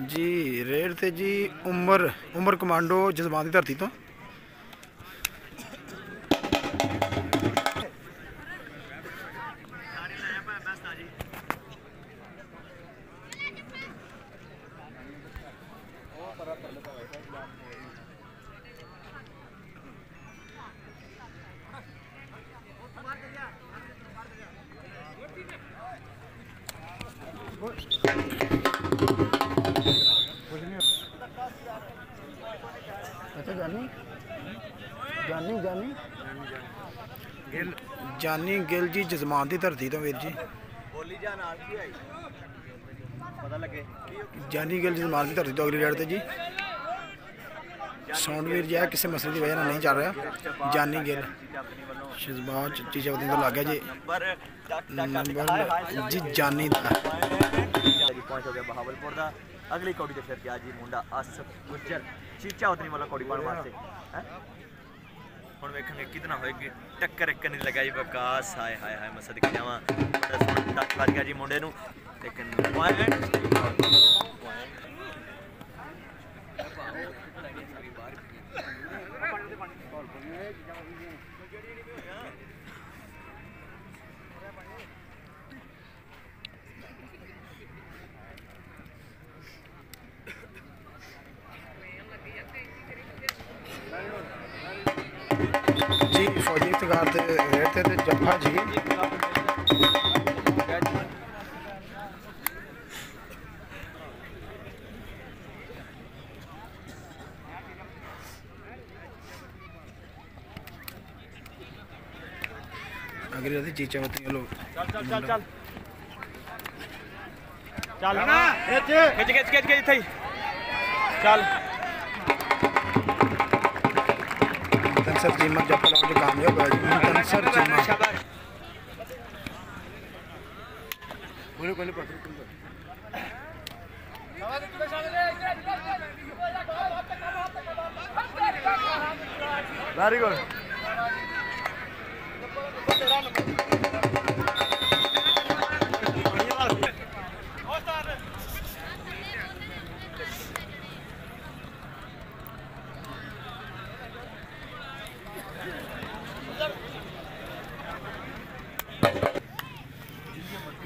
ਜੀ ਰੇਡ ਤੇ ਜੀ ਉਮਰ ਉਮਰ ਕਮਾਂਡੋ ਜਜ਼ਬਾਨ ਦੀ ਧਰਤੀ ਤੋਂ। ਜਾਨੀ ਗਿੱਲ ਜੀ ਜਜ਼ਮਾਨ ਦੀ ਧਰਤੀ ਤੋਂ ਵੀਰ ਜੀ ਬੋਲੀ ਜਾ ਨਾਲ ਕੀ ਆਈ ਪਤਾ ਲੱਗੇ ਜਾਨੀ ਗਿੱਲ ਜਜ਼ਮਾਨ ਦੀ ਧਰਤੀ ਤੋਂ ਅਗਲੀ ਰੇਡ ਤੇ ਜੀ ਸਾਊਂਡ ਵੀਰ ਜੀ ਇਹ ਕਿਸੇ ਮਸਲੇ ਦੀ ਵਜ੍ਹਾ ਨਾਲ ਨਹੀਂ ਚੱਲ ਰਿਹਾ ਜਾਨੀ ਗਿੱਲ ਆਪਣੀ ਵੱਲੋਂ ਸ਼ਿਜ਼ਬਾਜ ਚੀਚੀ ਚੌਧਰੀ ਤੋਂ ਲੱਗ ਗਿਆ ਜੀ ਨੰਬਰ ਚੱਕ ਚੱਕ ਨੰਬਰ ਜੀ ਜਾਨੀ ਦਾ ਜੀ ਪਹੁੰਚ ਹੋ ਗਿਆ ਬਹਾਵਲਪੁਰ ਦਾ ਅਗਲੀ ਕੌਡੀ ਤੇ ਫਿਰ ਗਿਆ ਜੀ ਮੁੰਡਾ ਅਸਫ ਗੁੱਜਰ ਚੀਚਾ ਉਤਨੀ ਵਾਲਾ ਕੌਡੀ ਪਾਉਣ ਵਾਸਤੇ ਹੈਂ? ਹੁਣ ਵੇਖਾਂਗੇ ਕਿਦਨਾ ਹੋਏਗੀ। ਟੱਕਰ ਇੱਕ ਨਹੀਂ ਲੱਗਾ ਜੀ ਵਿਕਾਸ। ਹਾਏ ਹਾਏ ਹਾਏ, ਮੈਂ ਸਦਕੇ ਜਾਵਾਂ। ਬੜਾ ਸੋਹਣਾ ਟੱਕ ਵੱਜ ਗਿਆ ਜੀ ਮੁੰਡੇ ਨੂੰ। ਲੇਕਿਨ ਪੁਆਇੰਟ ਜੀ साथ रहते थे जफ्फा जी। अगली रहती चीचा होती है लोग। चल चल चल चल। चल। खिच खिच खिच खिच थी चल। कंसर चीमक जफलाउंड कामयाब है कंसर चीमक बोलो बोलो पत्र तुम वेरी गुड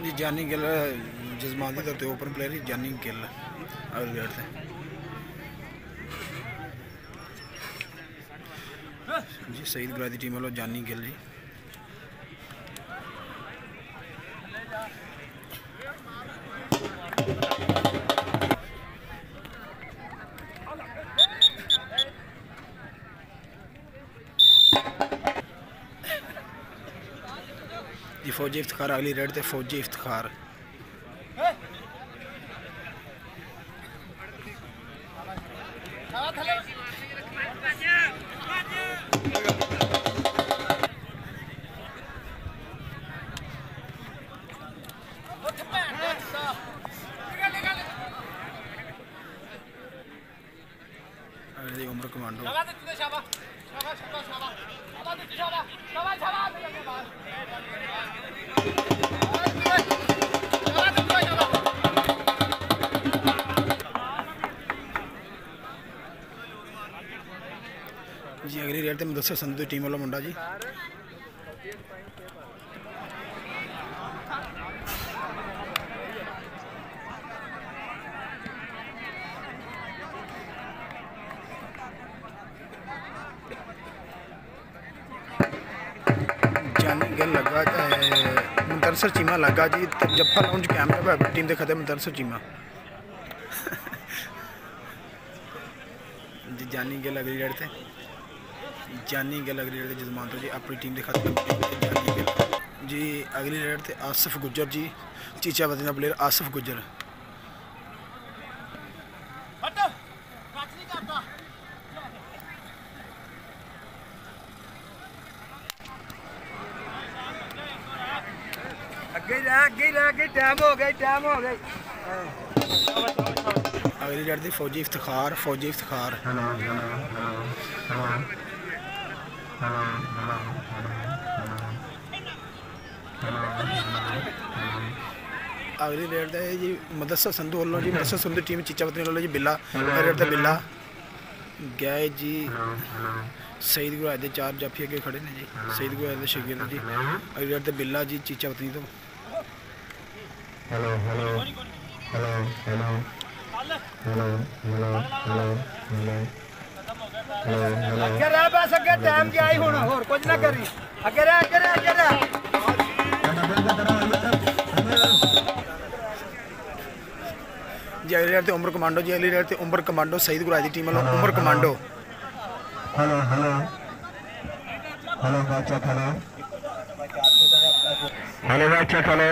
जी, जानी गिल जजमान दी करते ओपन प्लेयर जानी गिल अगले गेट से जी सईद बरादी टीम वालों जानी गिल जी फ़ौजी इफ्तार अली रेड से फ़ौजी इफ्तार ਅਗਲੀ ਰੇਡ ਤੇ ਮੁਦੱਸਰ ਸੰਧੂ ਦੀ ਟੀਮ ਵੱਲੋਂ ਮੁੰਡਾ ਜੀ ਜਾਨੀ ਗਿੱਲ ਲੱਗਾ ਮੁੰਤਰਸਰ ਚੀਮਾ ਲੱਗਾ ਜੀ ਤੇ ਜੱਫਾ ਲਾਉਂਜ ਕਾਮਯਾਬ ਹੈ ਟੀਮ ਦੇ ਖਤੇ ਮੁੰਤਰਸਰ ਚੀਮਾ ਜੀ ਜਾਨੀ ਗਿੱਲ ਅਗਲੀ ਰੇਡ ਤੇ जानी गिल अगली रेड जजमान जी अपनी टीम के खाते जी अगली रेड थे आसिफ गुजर जी चीचा बदला प्लेयर आसिफ गुजर अगली रेड थी फौजी इफ्तार फौजी इफ्तार अगली रेड है ये मदरसा संधु होल्लो जी, मदरसा संधु टीम चिचावतनी होल्लो जी, बिल्ला। रेड था बिल्ला। गए जी, सईद गुराए दे चार जाफी अगे खड़े ने जी, सईद गुराए दे शगीर जी। अगली रेड था बिल्ला जी चिचावतनी तो। Hello hello hello hello hello hello hello ਅੱਗੇ ਰਹਿ ਬਸ ਅੱਗੇ ਟਾਈਮ ਗਿਆ ਹੀ ਹੁਣ ਹੋਰ ਕੁਝ ਨਾ ਕਰੀ ਅੱਗੇ ਰਹਿ ਅੱਗੇ ਰਹਿ ਅੱਗੇ ਰਹਿ ਜੀ ਅਗਲੀ ਰੇਡ ਤੇ ਉਮਰ ਕਮਾਂਡੋ ਜੀ ਅਗਲੀ ਰੇਡ ਤੇ ਉਮਰ ਕਮਾਂਡੋ ਸਈਦ ਗੁਰਾਜ ਦੀ ਟੀਮ ਵੱਲੋਂ Umar commando Hello, hello. Hello, Bacha, hello. Hello, Bacha, hello.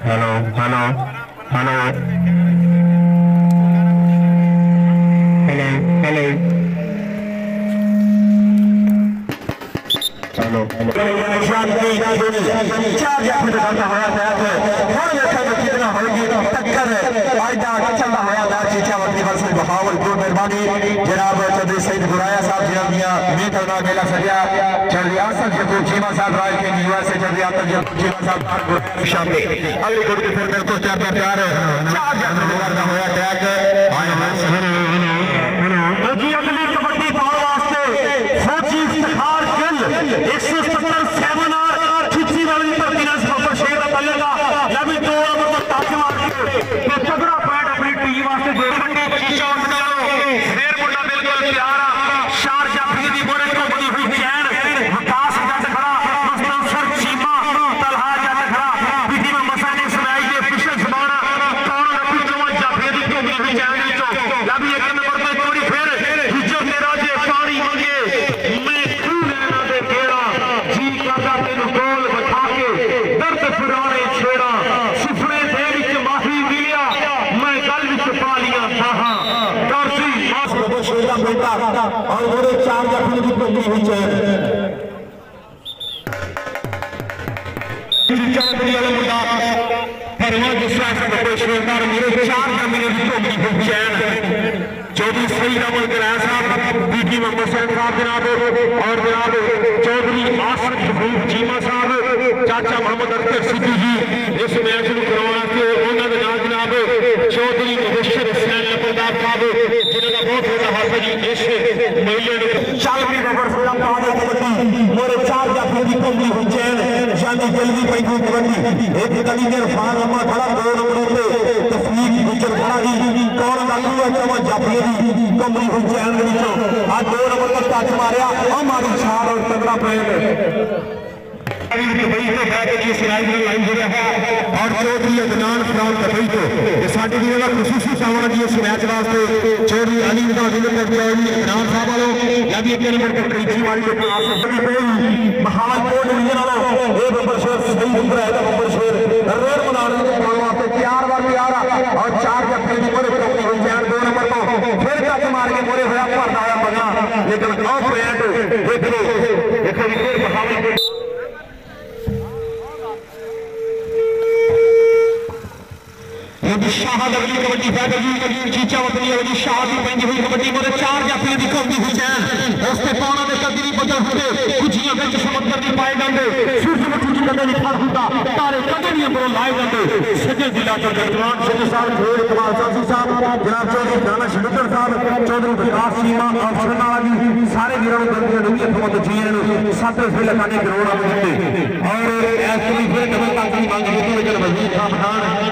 Hello, hello. Hello चार जख्म साहब जनाब दिया मीत चल रियासत चीमा साहब, राय के चल रियासत फिर मेरे चार चार चार चार जख्म होया टैग आए हैं सईद अमल गिराया साहब बीटी मोहम्मद सैन साहब जनाब और जनाब चौधरी आसिफ महबूब चीमा साहब चाचा मोहम्मद अख्तर सिद्धू जी इस मैच को करवाना से उन्होंने नाम जनाब चौधरी मुबशर हुसैन लपलदार साहब जिन्हों का बहुत बड़ा हाथ है जी इस महिला चालवी नंबर सोलह पाने कबड्डी मोरे चार जाफ़र की कबड्डी हुसैन शादी जल्दी पैंती कबड्डी एक कली के फान अम्मा खड़ा दो नंबर पे ਦੋ ਨੰਬਰ ਤੇ ਤਸਵੀਰ ਗੁਜਰ ਖੜਾ ਜੀ ਕੌਣ ਲਾਗੂ ਹੈ ਚਵਾ ਜਾਫੀ ਦੀ ਕੰਬਲੀ ਹੁਸੈਨ ਦੇ ਵਿੱਚੋਂ ਆ ਦੋ ਨੰਬਰ ਤੇ ਟੱਚ ਮਾਰਿਆ ਆ ਮਾਰੀ ਛਾੜ ਔਰ ਤਗੜਾ ਪ੍ਰੇਮ दुबई तो बैठे जी सिराज में लाइन जुड़ा है और चौधरी अदनान फ्रॉम दुबई तो ये साडी दी का खसूसी सामान जी इस मैच वास्ते चौधरी अली रजा जिले के चौधरी अदनान साहब वालों या भी एक नंबर पर करीची वाली के पास बड़ी पई बहावलपुर डिवीजन वालों ये नंबर शेर सही नंबर है नंबर शेर रेड मैदान में पाने वास्ते चार बार तैयार और चार जबकि भी पूरे टोकरी हुई जान दो नंबर को तो फिर कट मार के पूरे हुआ भरता हुआ मगना लेकिन ऑफ़ रेट लो देखो विकेट बहावल के शाहद अगली कबड्डी फैट अगली चीचा वतनी अगली शाहद की हुई कबड्डी। चार जाफियाँ दी हुई जैन पौना दे कदरी बदल हुए कुछ समंदर दी पाए ਸੂਰਜ ਮੁੱਠੀ ਚ ਕਦੇ ਨਹੀਂ ਖੜ ਹੁੰਦਾ ਤਾਰੇ ਕਦੇ ਨਹੀਂ ਅੰਦਰੋਂ ਲਾਏ ਜਾਂਦੇ ਸੱਜੇ ਜ਼ਿਲ੍ਹਾ ਤੋਂ ਜਗਵਾਨ ਸਿੰਘ ਸਾਹਿਬ ਜੋੜ ਕਮਾਲ ਸਾਸੀ ਸਾਹਿਬ ਜਨਾਬ ਚੌਧਰੀ ਦਾਨਾ ਸ਼ਿੰਦਰ ਸਾਹਿਬ ਚੌਧਰੀ ਵਿਕਾਸ ਸੀਮਾ ਅਫਸਰ ਨਾਲ ਜੀ ਸਾਰੇ ਵੀਰਾਂ ਨੂੰ ਗੰਦੀਆਂ ਡੂੰਘੀਆਂ ਤੋਂ ਜੀਆਂ ਨੂੰ ਸੱਤ ਰੁਪਏ ਲਗਾਣੇ ਕਰੋੜਾਂ ਦਿੱਤੇ ਔਰ ਇਸ ਲਈ ਫਿਰ ਡਬਲ ਤੱਕ ਦੀ ਮੰਗ ਕੀਤੀ ਲੇਕਿਨ ਵਜ਼ੀਰ ਸਾਹਿਬ ਖਾਨ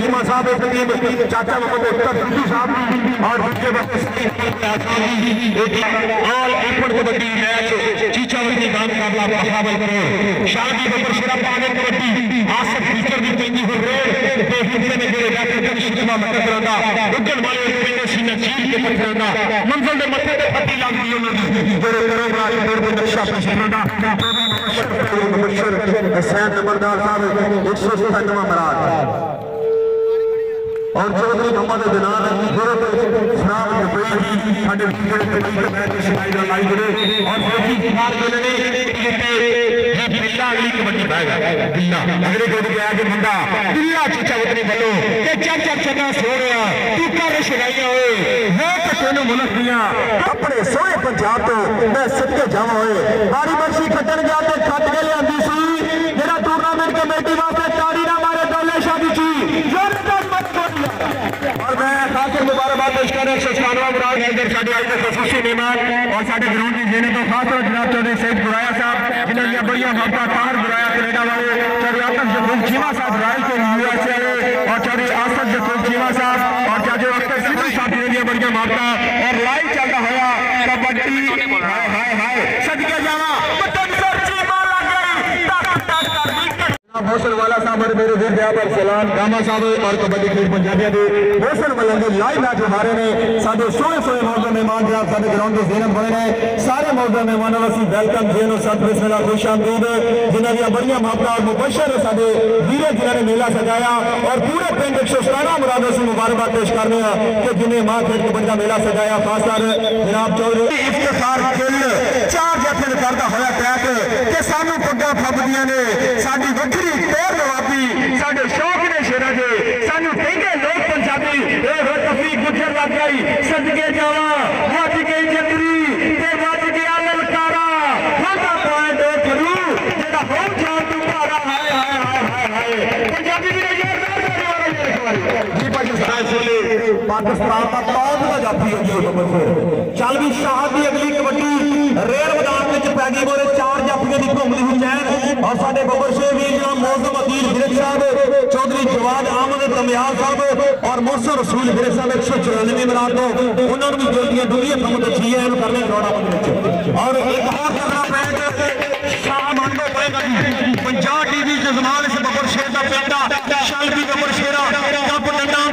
चीमा साहब एक टीम चाचा मोहम्मद सिद्धू साहब और उनके all airport kabaddi match Chichawatni गाँव मुकाबला बहावलपुर शादी बबर शराबाने कबड्डी आसफ फ्यूचर भी तेज़ी हो रहे ते हिस्से में जुड़े डॉक्टर कवि शिवा मकर करंदा उगन वाले पिंड सीना चील के पर करंदा मंजिल दे मथे ते फटी लग गई उन्होंने। तेरे करो राज तेरे को नक्शा पेश करंदा मुबशर हसन नंबरदार साहब 197 मराद और चौधरी मोहम्मद जनाब शराब दुबई ਸਾਡੇ ਵੀਰ ਮੈਚ ਸਿਖਾਈ ਦਾ ਲਾਈਵ ਨੇ ਔਰ ਫੌਜੀ ਜਮਾਲ ਕੋਲ ਨੇ ਇਹ ਬਿੱਲਾ ਅਗਲੀ ਕਬੱਡੀ ਪਾਏਗਾ ਬਿੱਲਾ ਅਗਲੇ ਕਬੱਡੀ ਗਿਆ ਕਿ ਮੁੰਡਾ ਬਿੱਲਾ ਚੀਚਾ ਉਤਨੀ ਵੱਲੋਂ ਤੇ ਚੱਲ ਚੱਲ ਚੱਲਣਾ ਸੋ ਰਿਹਾ ਤੂੰ ਕਰ ਸ਼ਰਾਈਆਂ ਓਏ ਮੈਂ ਕੱਟੇ ਨੂੰ ਮੁਲਕ ਦੀਆਂ ਆਪਣੇ ਸੋਹਣੇ ਪੰਜਾਬ ਤੋਂ ਮੈਂ ਸਿੱਕੇ ਜਾਵਾਂ ਓਏ ਬਾਰੀ ਮਰਸ਼ੀ ਕੱਟਣ ਗਿਆ ਤੇ ਕੱਟ ਕੇ ਲਿਆਂਦੀ ਸੀ जेने तो खास तौर गुराया कनेडा वाले आसफ जफूर चीमा साहब रायल के यूएसए वाले और चौधरी आसफ जफूर चीमा साहब और चाचे अख्तर सिद्धू साहब जिन्होंने दी बढ़िया मौका और लाइव चलता होया कबड्डी हाय हाय हाय सदके जावा बटन सर चीमा लग गई टक टक कर मौसल वाला साहब मेरे वीर दया पर सलाम। गामा साहब और कबड्डी क्रिकेट पंजाबिया के मौसल वालों के लाइव मैच उभारे ने साडे सोहे सोहे मौजूद मेहमान जनाब साडे ग्राउंड के जेनत बने ने सारे मौजूद मेहमानों का वेलकम जेनो सत बिस्मिल्लाह खुश आमदीद। जिन्हां दी बड़ियाँ मापा और मुबशर साडे वीर जिन्हां ने मेला सजाया। और पूरे पिंड 117 मुरादों से मुबारकबाद पेश करने हैं कि जिन्हें माँ खेत कबड्डी मेला सजाया। खासकर जनाब चौधरी। इफ्तिखार चार जत्थे करदा होया टैक के सानू पग्गा फबदियाँ ने। साडी पाकिस्तान का टॉप का जाफी है जो नंबर चल भी शाह की अगली कबड्डी रेल मैदान में पैगी गई बोले चार जाफियों की घूमती हुई चैन। और साढ़े बबर शेर भी जनाब मौसम अकील गिरज साहब, चौधरी जवाद अहमद दमयाल साहब और मौसम रसूल गिरज साहब एक सौ चौरानवे मैदान तो उन्होंने भी जल्दी डूलिए समझ अच्छी है करने दौड़ा और एक और करना पैक शाह मानो पड़ेगा पंजाब टीवी जजमान इस बबर शेर का पेटा शल भी बबर शेरा कप डंडा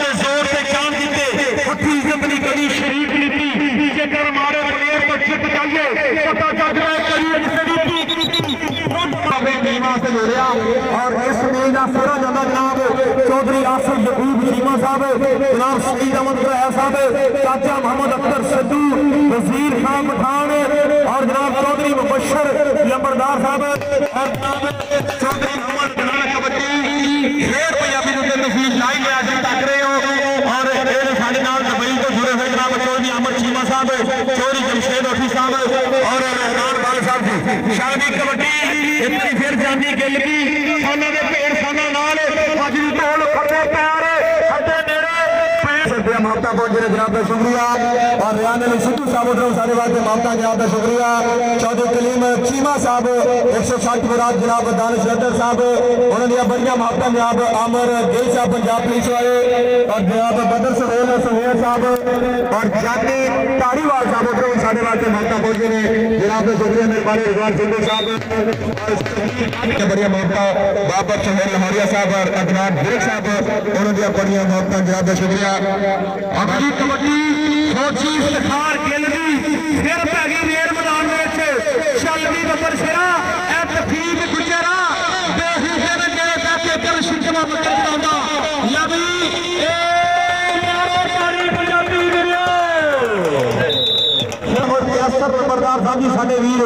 शर्मा साहब, जनाब शहीद अहमद कराया साहब, चाचा मोहम्मद अख्तर सिद्धू वज़ीर खान पठान, और जनाब चौधरी मुबशर लंबरदार साहब, और तो चीमा साहब साहब, और शादी कबड्डी ममता पहुँच रहे जनाब का शुक्रिया और रियान अली सिद्धू साहब उठ सारीबाद के मामला के आपका शुक्रिया। चौधरी कलीम चीमा साहब, एक सौ सठ मुराद जनाब दानिश रदर साहब, उन्होंने बढ़िया मामला में आप गिल साहब, पंजाब पुलिस वाले, और जनाब बदर सहेल सहेल साहब, और जाति तारीवाल साहब उठ सारीबाद के मामला पहुँचे ने जनाब का शुक्रिया मेरे रिजवान सिद्धू साहब। बढ़िया मामला बाबर सहेल लाहौरिया साहब और अदनान गिल साहब, उन्होंने बढ़िया मामला जनाब का शुक्रिया। अब की कबड्डी खुशहार गिल भी फिर पै ਸਿਆਸਤ ਨੰਬਰਦਾਰ ਸਾਹਿਬ ਜੀ ਸਾਡੇ ਵੀਰ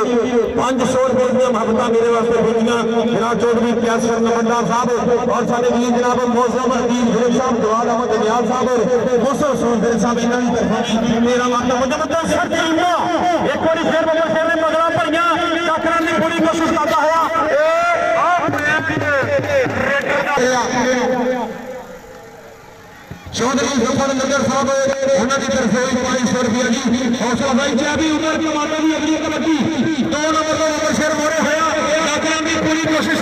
500 ਰੁਪਏ ਦੀਆਂ ਮੁਹੱਬਤਾਂ ਮੇਰੇ ਵਾਸਤੇ ਭੇਜੀਆਂ ਜਨਾਬ ਚੌਧਰੀ ਪਿਆਸਰ ਨੰਬਰਦਾਰ ਸਾਹਿਬ ਔਰ ਸਾਡੇ ਵੀਰ ਜਨਾਬ ਮੌਸਮ ਅਦੀਬ ਗੁਰੂ ਸਾਹਿਬ ਜਵਾਦ ਅਹਿਮਦ ਨਿਆਲ ਸਾਹਿਬ ਮੌਸਮ ਸੂਰ ਸਾਹਿਬ ਇਹਨਾਂ ਦੀ ਤਰਫੋਂ ਵੀ ਮੇਰਾ ਵਾਅਦਾ ਮੁਜਮਤ ਸਰ ਜੀਂਦਾ ਇੱਕ ਵਾਰੀ ਫਿਰ ਬੱਬਰ ਸ਼ੇਰ ਨੇ ਮਗਲਾ ਭਰੀਆਂ ਟੱਕਰਾਂ ਦੀ ਪੂਰੀ ਕੋਸ਼ਿਸ਼ ਕਰਦਾ ਹੋਇਆ ਏ ਆ ਪ੍ਰੇਮ ਦੇ ਰੇਡਰ ਦਾ चौधरी नगर साहब उन्होंने तरफे बाईस सौ रुपया जी। हौसला भाई क्या भी उधर कमाना भी अगली कबड्डी। दो नंबर का नंबर शेर मोरे होया। की पूरी कोशिश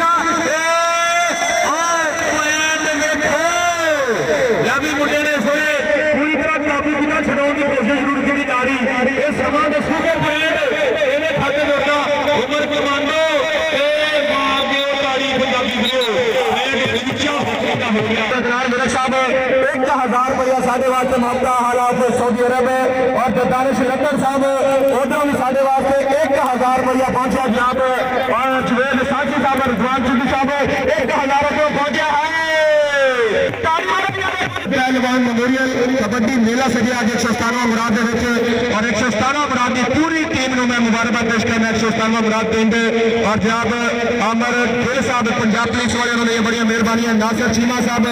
हज़ार रुपया साढ़े वास्ते मामला हालात सऊदी अरब है और जदार लक्कर साहब उधरों भी साढ़े वास्ते एक हज़ार पर पहुँचा यहाँ पे और जुवेद साक्षी साहब रिजवान चुकी साहब एक हज़ार रुपये पहुँचे हैं। मेमोरियल कबड्डी मेला सजे अज एक सौ सतारवा मुराद और एक सौ सतारा मुराद की पूरी मैं मुबारकबाद पेश करना शोस्ताना मुराद पिंड और जनाब, अमर खेल साहब, पंजाब पुलिस वाले, उन्होंने ये बड़ी मेहरबानियाँ नासिर चीमा साहब,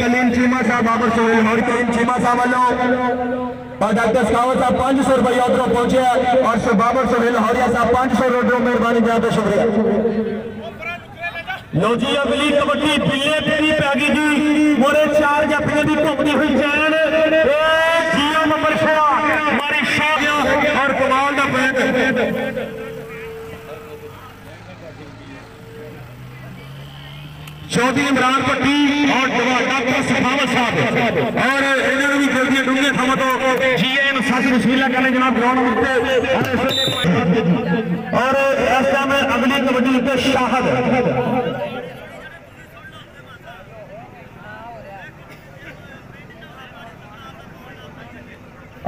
कलीम चीमा साहब बाबर सोहेल और कलीम चीमा साहब वालों डॉक्टर सावर साहब, पाँच सौ रुपया उधर पहुँचे और बाबर सोहेल हौरिया साहब, पाँच सौ रुपये मेहरबानी जहाँ पे शुक्रिया। लो जी अगली कबड्डी बिल्ले पेरी पैगी जी, मोरे चार जपियाँ की घूमती हुई चैन। चौधरी इमरान भट्टी और डॉक्टर सफावत साहब। और इन्होंने भी जल्दी डूँगे थम तो। जी एन सच बसमीला करें जनाब, ग्राउंड और इस टाइम अगली कबड्डी शाह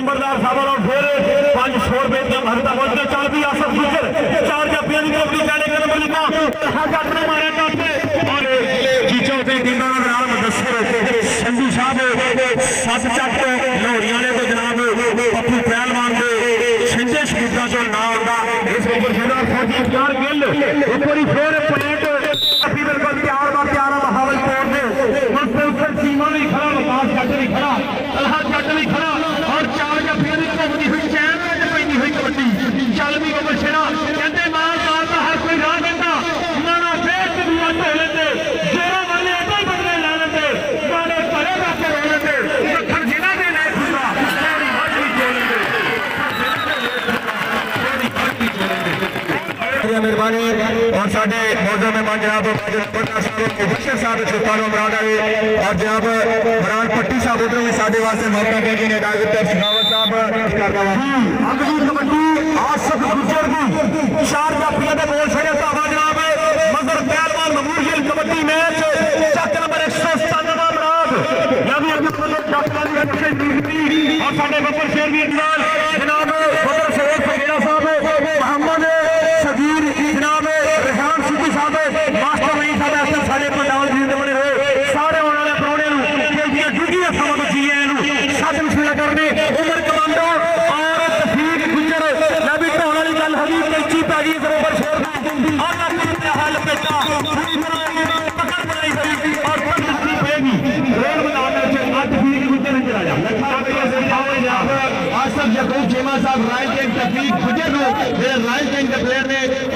ਨੰਬਰਦਾਰ ਸਾਹਿਬ ਵੱਲੋਂ ਫਿਰ 500 ਰੁਪਏ ਦੀ ਮਹਰਤਾ ਪਹੁੰਚਦੇ ਚੱਲ ਵੀ ਆਸਫ ਗੁਜਰ ਚਾਰ ਜੱਫੀਆਂ ਦੀ ਕਬੱਡੀ ਚਾਲੇ ਕਰ ਨੰਬਰ ਲਿਖਾ ਹਾਂ ਜੱਟ ਨੇ ਮਾਰਿਆ ਕੱਟ ਔਰ ਚੀਚਾ ਤੇ ਟੀਮਾਂ ਦਾ ਨਾਲ ਮੁਦੱਸਰ ਸੰਧੂ ਸਾਹਿਬ ਸੱਤ ਚੱਕ ਮਿਹਰਬਾਨੀ ਔਰ ਸਾਡੇ ਮੌਜੂਦ ਮਹਿਮਾਨ ਜਨਾਬ ਪਟਨਾ ਸਾਹਿਬ ਮੁਬਸ਼ਰ ਸਾਹਿਬ ਸੁਲਤਾਨ ਉਮਰਾਨ ਵਾਲੇ ਔਰ ਜਨਾਬ ਮਰਾਨ ਪੱਟੀ ਸਾਹਿਬ ਉਧਰੋਂ ਵੀ ਸਾਡੇ ਵਾਸਤੇ ਮੌਕਾ ਦੇ ਗਏ ਨੇ ਡਾਕਟਰ ਸਖਾਵਤ ਸਾਹਿਬ ਕਰਦਾ ਵਾ ਅਗਲੀ ਕਬੱਡੀ ਆਸਫ ਗੁਜਰ ਦੀ ਚਾਰ ਜਾਫੀਆਂ ਦੇ ਬੋਲ ਛੜੇ ਧਾਵਾ ਜਨਾਬ ਮਜ਼ਰ ਪਹਿਲਵਾਨ memorial kabaddi match Chak number 197 Murad ਨਵੀਂ ਅਜੇ ਕੋਲ ਡਾਕਟਰ ਦੀ ਅੱਛੇ ਦੀ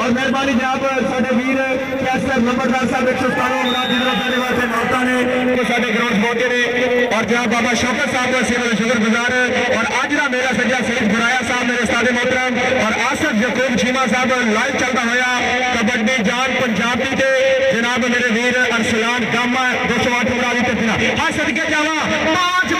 और ਮਿਹਰਬਾਨੀ ਜਨਾਬ ਸਾਡੇ ਵੀਰ ਕੈਸਟਰ ਨੰਬਰਦਾਰ ਸਾਹਿਬ 197 ਮਰਾਦ ਜੀ ਦਾ ਧੰਨਵਾਦ ਤੇ ਮਾਤਾ ਨੇ ਕਿ ਸਾਡੇ ਗਰਾਊਂਡ ਪਹੁੰਚੇ ਨੇ ਔਰ ਜਨਾਬ ਬਾਬਾ ਸ਼ੌਕਤ ਸਾਹਿਬ ਦਾ ਸੇਵਾ ਦਾ ਸ਼ੁਕਰਗੁਜ਼ਾਰ ਔਰ ਅੱਜ ਦਾ ਮੇਰਾ ਸੱਜਾ ਸੇਖ ਬੁਰਾਇਆ ਸਾਹਿਬ ਮੇਰੇ ਉਸਤਾਦ ਮੁਹਤਰਮ ਔਰ ਆਸਫ ਯਕੂਬ ਚੀਮਾ ਸਾਹਿਬ ਲਾਈਵ ਚੱਲਦਾ ਹੋਇਆ ਕਬੱਡੀ ਜਾਨ ਪੰਜਾਬ ਦੀ ਤੇ ਜਨਾਬ ਮੇਰੇ ਵੀਰ ਅਰਸਲਾਨ ਗਾਮਾ 208 ਮਰਾਦ ਤੇ ਫਿਰਾ ਹਾਂ ਸਦਕੇ ਜਾਵਾ ਪਾਂਚ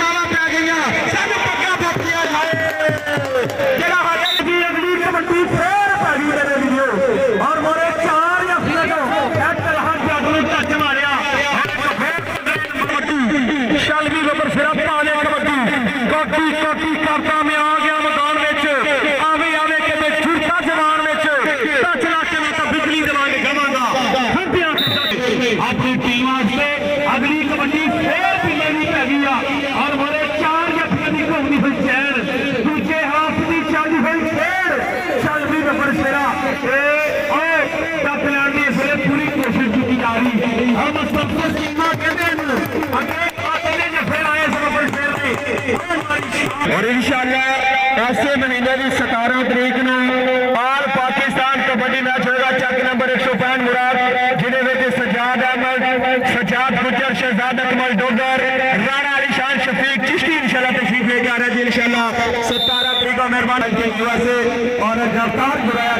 और इंशाला ऐसे महीने की सतारा तरीक न आल पाकिस्तान कबड्डी मैच होगा चक नंबर एक सौ पैंठ मुराद, जिन्हें सजाद अहमद, सजाद गुजर, शहजाद अकमल डोगर, राणा अलीशान शफीक, चिश्ती तशरीफ़ लेके आ रहे थे इंशाला सतारह तरीक मेहरबान यूएसए। और बुराया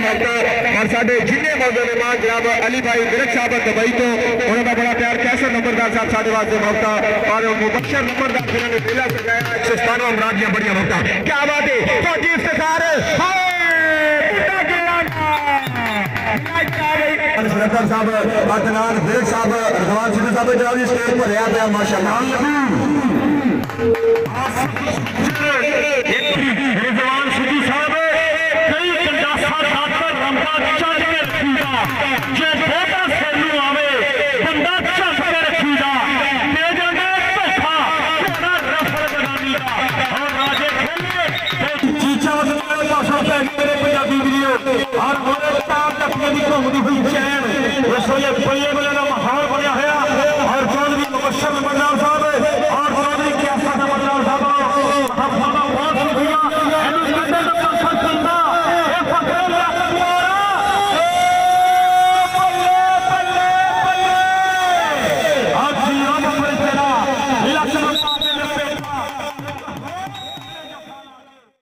ਸਾਹਿਬ ਮਿਹਰਬਾਨੀ ਮਾਫਤਾ ਔਰ ਸਾਡੇ ਜਿੰਨੇ ਮੌਜੂਦ ਮਹਿਮਾਨ ਜਨਾਬ ਅਲੀ ਭਾਈ ਵਿਰਕ ਸਾਹਿਬ ਦੁਬਈ ਤੋਂ ਉਹਨਾਂ ਦਾ ਬੜਾ ਪਿਆਰ ਕੈਸਰ ਨੰਬਰਦਾਰ ਸਾਹਿਬ ਸਾਡੇ ਵਾਸਤੇ ਮਾਫਤਾ ਔਰ ਮੁਬਸ਼ਰ ਨੰਬਰਦਾਰ ਜਿਨ੍ਹਾਂ ਨੇ ਮੇਲਾ ਸਜਾਇਆ 197 ਅਮਰਾਜ ਦੀਆਂ ਬੜੀਆਂ ਮਾਫਤਾ ਕੀ ਬਾਤ ਹੈ ਫੌਜੀ ਇਫਤਖਾਰ ਹਾਏ ਬੁੱਢਾ ਗਿੱਲਾ ਸਰਦਾਰ ਸਾਹਿਬ ਅਦਨਾਨ ਵਿਰਕ ਸਾਹਿਬ ਰਜ਼ਵਾਨ ਸਿੰਘ ਸਾਹਿਬ ਜਨਾਬ ਜੀ ਸਟੇਜ ਭਰਿਆ ਪਿਆ ਮਾਸ਼ਾਅੱਲਾ ਰਿਜ਼ਵਾਨ foi, foi